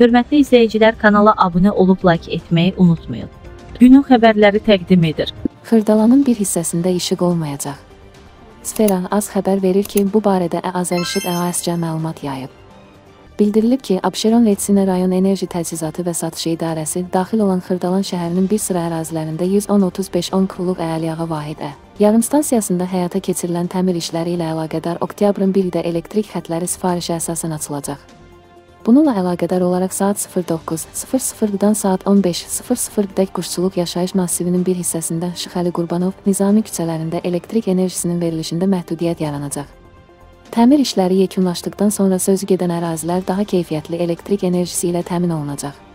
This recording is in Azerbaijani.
Hörmətli izləyicilər kanala abunə olub like etməyi unutmayın. Günün xəbərləri təqdim edir. Xırdalanın bir hissəsində işıq olmayacaq. Sfera az xəbər verir ki, bu barədə Azərişıq ƏASC məlumat yayıb. Bildirilib ki, Abşeron Retsina rayon enerji təchizatı və satışı idarəsi daxil olan Xırdalan şəhərinin bir sıra ərazilərində 110-35-10 kulluq əhaliyağı vahidə. Yarımstansiyasında həyata keçirilən təmir işləri ilə əlaqədar oktyabrın 1-də elektrik xətləri sifarişə əsasən açılacaq. Bununla əlaqədar olaraq saat 09:00-dan saat 15:00-dək quşçuluq yaşayış massivinin bir hissəsində Şıxəli Qurbanov, Nizami küçələrində elektrik enerjisinin verilişində məhdudiyyət yaranacaq. Təmir işləri yekunlaşdıqdan sonra sözü gedən ərazilər daha keyfiyyətli elektrik enerjisi ilə təmin olunacaq.